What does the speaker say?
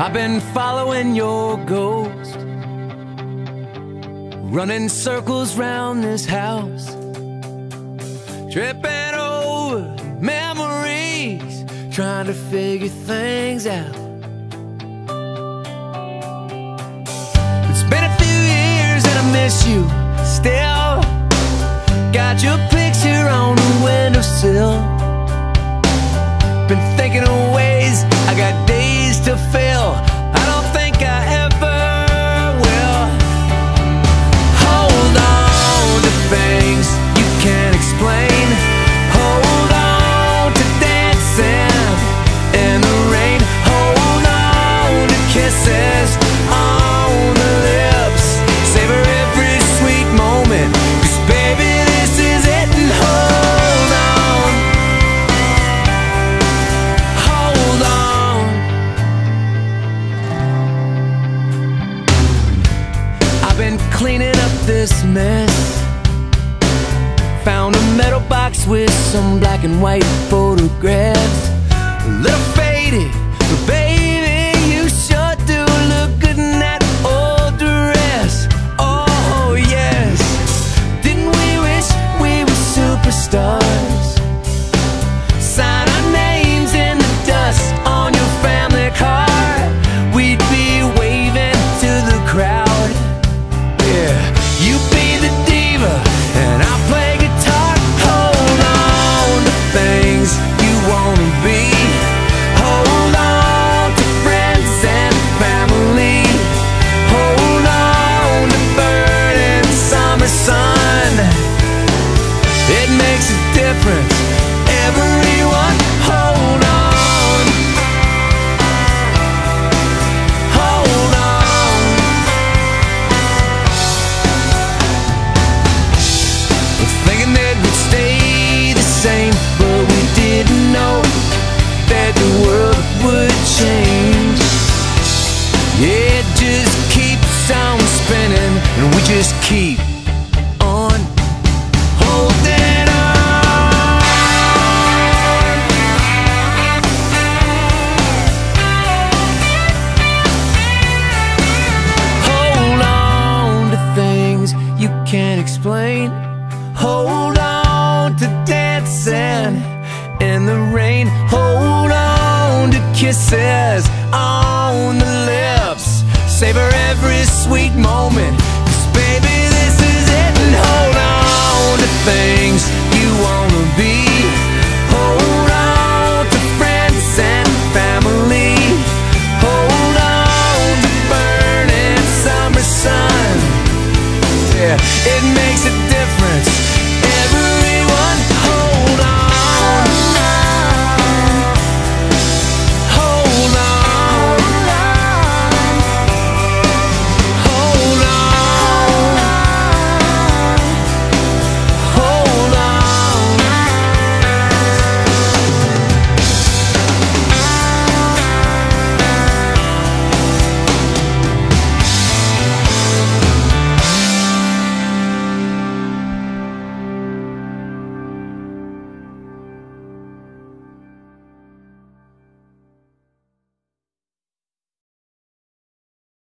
I've been following your ghost, running circles round this house, tripping over memories, trying to figure things out. It's been a few years and I miss you still. Got your picture on the windowsill. Been thinking of ways I got to fill. This mess. Found a metal box with some black and white photographs. A little faded, but baby, difference. Everyone, hold on. Hold on. Thinking that we'd stay the same, but we didn't know that the world would change. Yeah, it just keeps on spinning, and we just keep can't explain. Hold on to dancing in the rain. Hold on to kisses on the lips. Savor every sweet moment. 'Cause baby, this is it. And hold on to things